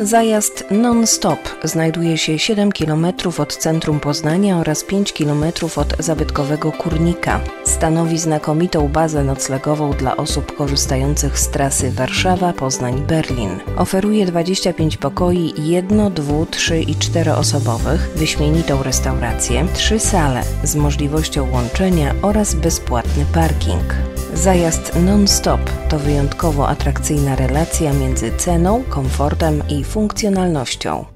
Zajazd non-stop znajduje się 7 km od centrum Poznania oraz 5 km od zabytkowego Kurnika. Stanowi znakomitą bazę noclegową dla osób korzystających z trasy Warszawa-Poznań-Berlin. Oferuje 25 pokoi jedno, dwu, trzy i czteroosobowych, wyśmienitą restaurację, trzy sale z możliwością łączenia oraz bezpłatny parking. Zajazd non-stop to wyjątkowo atrakcyjna relacja między ceną, komfortem i funkcjonalnością.